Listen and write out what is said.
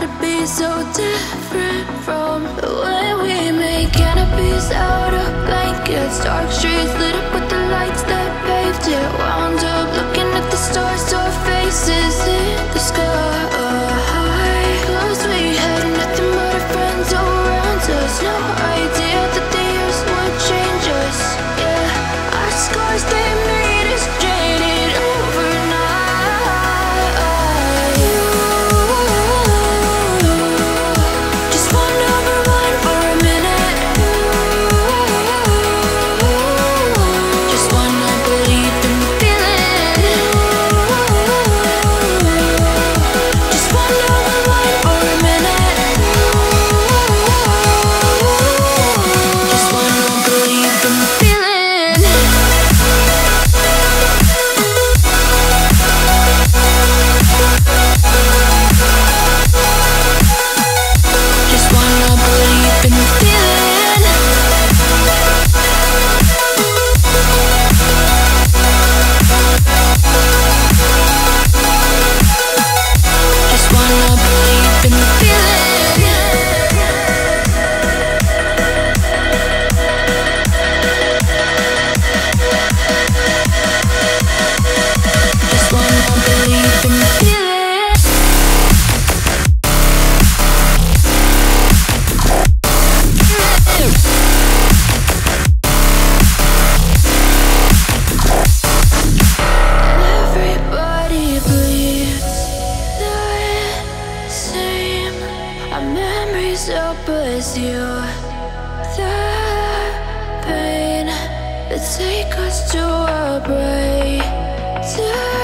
gotta be so different from the way we make canopies out of blankets? Dark streets lit up with the lights that paved it. is you. The pain that take us to a break.